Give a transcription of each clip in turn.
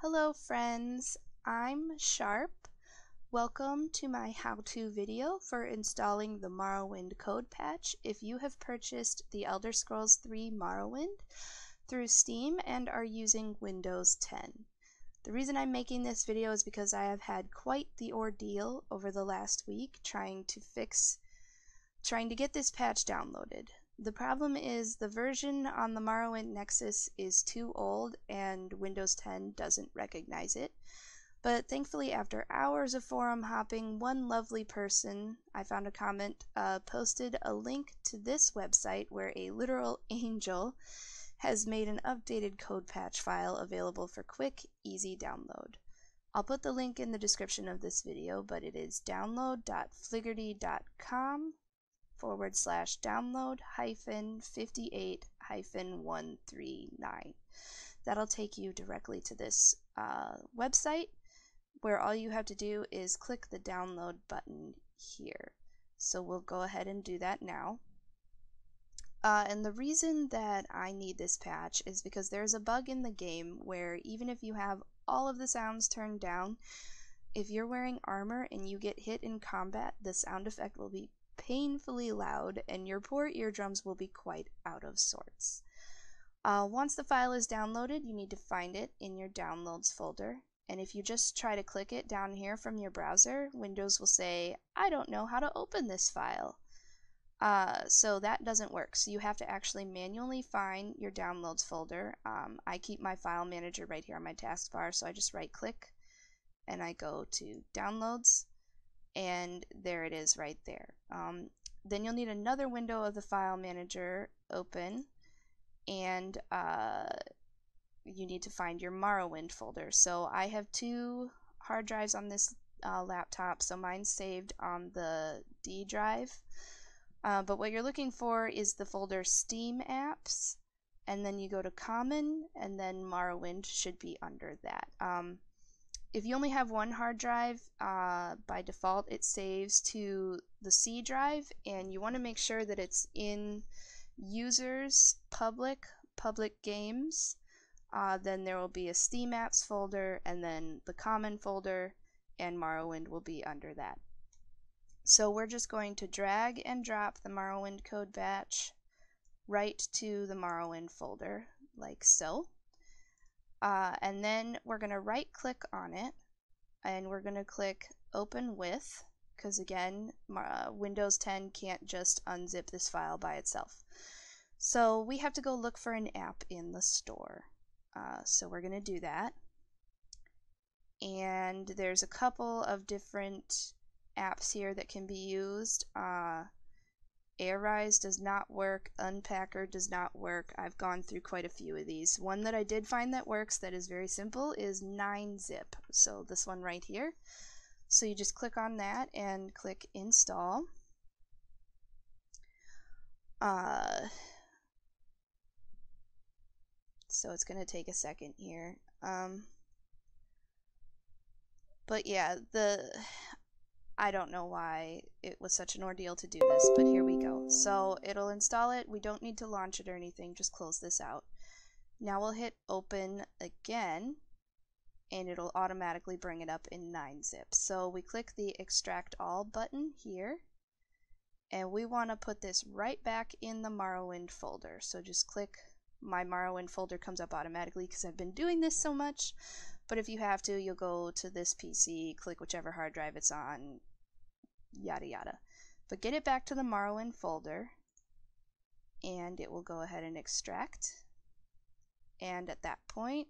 Hello friends, I'm Sharp. Welcome to my how-to video for installing the Morrowind code patch if you have purchased the Elder Scrolls 3 Morrowind through Steam and are using Windows 10. The reason I'm making this video is because I have had quite the ordeal over the last week trying to fix, trying to get this patch downloaded. The problem is the version on the Morrowind Nexus is too old and Windows 10 doesn't recognize it. But thankfully, after hours of forum hopping, one lovely person, I found a comment, uh, posted a link to this website where a literal angel has made an updated code patch file available for quick, easy download. I'll put the link in the description of this video, but it is download.fliggerty.com forward slash download hyphen 58 hyphen 139. That'll take you directly to this uh, website where all you have to do is click the download button here. So we'll go ahead and do that now. Uh, and the reason that I need this patch is because there's a bug in the game where even if you have all of the sounds turned down, if you're wearing armor and you get hit in combat, the sound effect will be painfully loud, and your poor eardrums will be quite out of sorts. Uh, once the file is downloaded, you need to find it in your Downloads folder. And if you just try to click it down here from your browser, Windows will say, I don't know how to open this file. Uh, so that doesn't work. So you have to actually manually find your Downloads folder. Um, I keep my file manager right here on my taskbar, so I just right click and I go to Downloads and there it is right there. Um, then you'll need another window of the file manager open and uh, you need to find your Morrowind folder. So I have two hard drives on this uh, laptop, so mine's saved on the D drive. Uh, but what you're looking for is the folder Steam Apps, and then you go to Common, and then Morrowind should be under that. Um, if you only have one hard drive, uh, by default it saves to the C drive, and you want to make sure that it's in users, public, public games. Uh, then there will be a Steam apps folder, and then the common folder, and Morrowind will be under that. So we're just going to drag and drop the Morrowind code patch right to the Morrowind folder, like so. Uh, and then we're going to right click on it and we're going to click open with because again uh, Windows 10 can't just unzip this file by itself. So we have to go look for an app in the store. Uh, so we're going to do that. And there's a couple of different apps here that can be used. Uh, Airrise does not work, Unpacker does not work. I've gone through quite a few of these. One that I did find that works that is very simple is 9zip. So this one right here. So you just click on that and click install. Uh, so it's going to take a second here. Um, but yeah, the I don't know why it was such an ordeal to do this, but here we go. So it'll install it. We don't need to launch it or anything. Just close this out. Now we'll hit open again and it'll automatically bring it up in 9-zip. So we click the extract all button here and we want to put this right back in the Morrowind folder. So just click my Morrowind folder comes up automatically because I've been doing this so much. But if you have to, you'll go to this PC, click whichever hard drive it's on, yada yada. But get it back to the Morrowind folder and it will go ahead and extract. And at that point,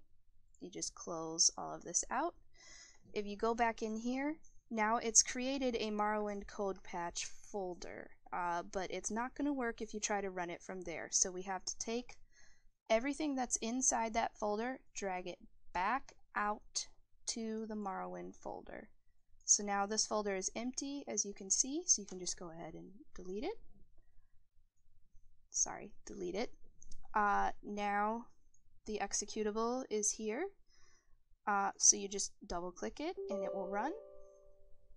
you just close all of this out. If you go back in here, now it's created a Morrowind code patch folder, uh, but it's not going to work if you try to run it from there. So we have to take everything that's inside that folder, drag it back out to the Morrowind folder. So now this folder is empty, as you can see, so you can just go ahead and delete it. Sorry, delete it. Uh, now the executable is here. Uh, so you just double click it and it will run.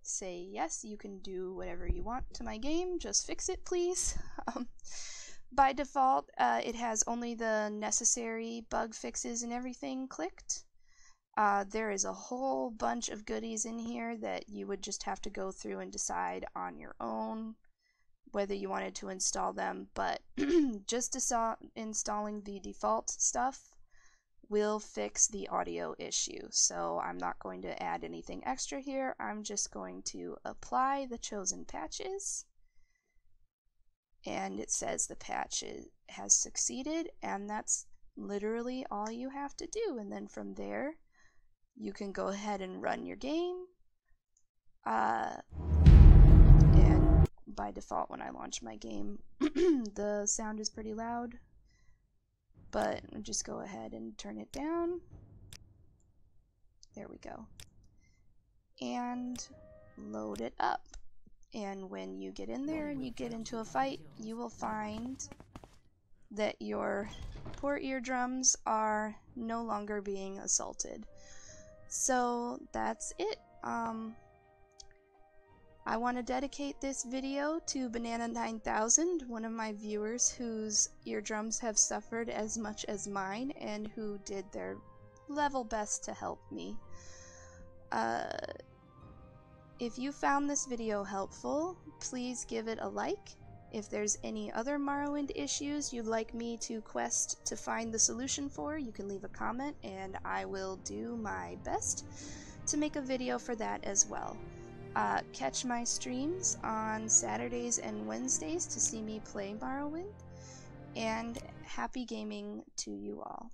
Say yes, you can do whatever you want to my game, just fix it please. um, by default, uh, it has only the necessary bug fixes and everything clicked. Uh, there is a whole bunch of goodies in here that you would just have to go through and decide on your own whether you wanted to install them, but just installing the default stuff will fix the audio issue. So I'm not going to add anything extra here. I'm just going to apply the chosen patches. And it says the patch has succeeded and that's literally all you have to do. And then from there, you can go ahead and run your game. Uh, and by default, when I launch my game, the sound is pretty loud. But just go ahead and turn it down. There we go. And load it up. And when you get in there and you get into a fight, you will find that your poor eardrums are no longer being assaulted. So that's it. Um, I want to dedicate this video to Banana9000, one of my viewers whose eardrums have suffered as much as mine and who did their level best to help me. Uh, if you found this video helpful, please give it a like. If there's any other Morrowind issues you'd like me to quest to find the solution for, you can leave a comment and I will do my best to make a video for that as well. Uh, catch my streams on Saturdays and Wednesdays to see me play Morrowind, and happy gaming to you all.